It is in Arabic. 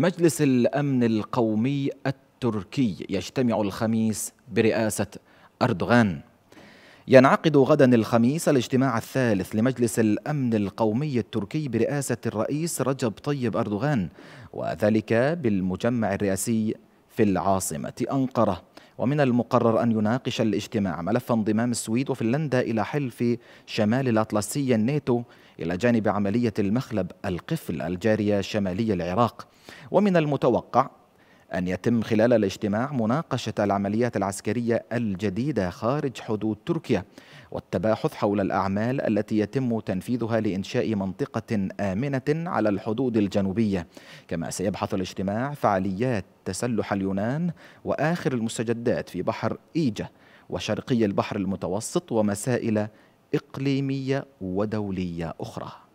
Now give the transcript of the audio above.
مجلس الأمن القومي التركي يجتمع الخميس برئاسة أردوغان. ينعقد غدا الخميس الاجتماع الثالث لمجلس الأمن القومي التركي برئاسة الرئيس رجب طيب أردوغان وذلك بالمجمع الرئاسي في العاصمة أنقرة. ومن المقرر أن يناقش الاجتماع ملف انضمام السويد وفنلندا إلى حلف شمال الأطلسي الناتو إلى جانب عملية المخلب القفل الجارية شمالي العراق. ومن المتوقع أن يتم خلال الاجتماع مناقشة العمليات العسكرية الجديدة خارج حدود تركيا والتباحث حول الأعمال التي يتم تنفيذها لإنشاء منطقة آمنة على الحدود الجنوبية. كما سيبحث الاجتماع فعاليات تسلح اليونان وآخر المستجدات في بحر إيجة وشرقي البحر المتوسط ومسائل إقليمية ودولية أخرى.